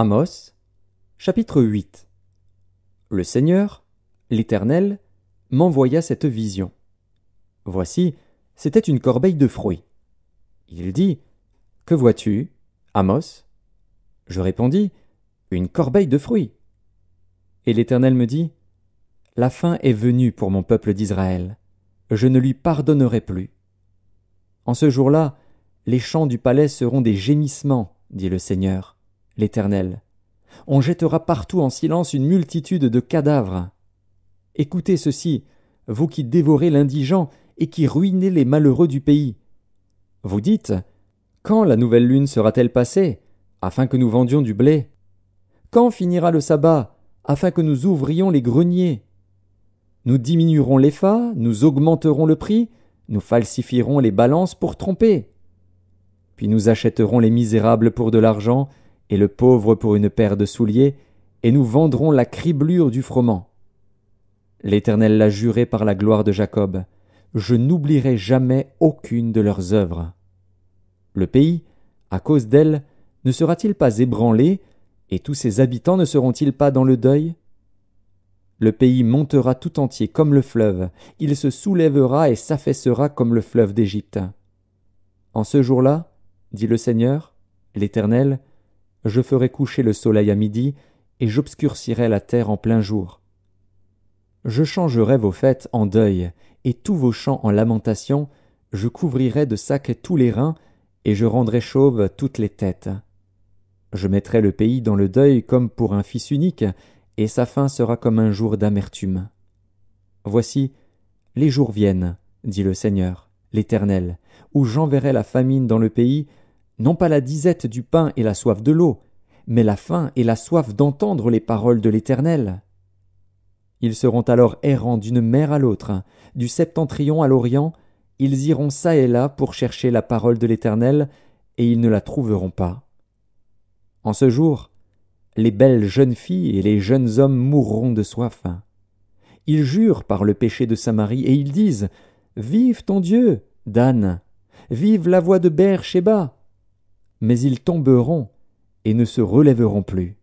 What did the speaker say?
Amos, chapitre 8 Le Seigneur, l'Éternel, m'envoya cette vision. Voici, c'était une corbeille de fruits. Il dit Que vois-tu, Amos? Je répondis Une corbeille de fruits. Et l'Éternel me dit La fin est venue pour mon peuple d'Israël. Je ne lui pardonnerai plus. En ce jour-là, les champs du palais seront des gémissements, dit le Seigneur l'Éternel. On jettera partout en silence une multitude de cadavres. Écoutez ceci, vous qui dévorez l'indigent et qui ruinez les malheureux du pays. Vous dites Quand la nouvelle lune sera-t-elle passée, afin que nous vendions du blé? Quand finira le sabbat, afin que nous ouvrions les greniers? Nous diminuerons les nous augmenterons le prix, nous falsifierons les balances pour tromper. Puis nous achèterons les misérables pour de l'argent, et le pauvre pour une paire de souliers, et nous vendrons la criblure du froment. L'Éternel l'a juré par la gloire de Jacob, je n'oublierai jamais aucune de leurs œuvres. Le pays, à cause d'elle, ne sera-t-il pas ébranlé, et tous ses habitants ne seront-ils pas dans le deuil? Le pays montera tout entier comme le fleuve, il se soulèvera et s'affaissera comme le fleuve d'Égypte. En ce jour-là, dit le Seigneur, l'Éternel, je ferai coucher le soleil à midi, et j'obscurcirai la terre en plein jour. Je changerai vos fêtes en deuil, et tous vos chants en lamentation, je couvrirai de sacs tous les reins, et je rendrai chauves toutes les têtes. Je mettrai le pays dans le deuil comme pour un fils unique, et sa fin sera comme un jour d'amertume. Voici, les jours viennent, dit le Seigneur, l'Éternel, où j'enverrai la famine dans le pays, non pas la disette du pain et la soif de l'eau, mais la faim et la soif d'entendre les paroles de l'Éternel. Ils seront alors errants d'une mer à l'autre, du septentrion à l'orient, ils iront çà et là pour chercher la parole de l'Éternel, et ils ne la trouveront pas. En ce jour, les belles jeunes filles et les jeunes hommes mourront de soif. Ils jurent par le péché de Samarie, et ils disent Vive ton Dieu, Dan, vive la voix de Ber Sheba mais ils tomberont et ne se relèveront plus.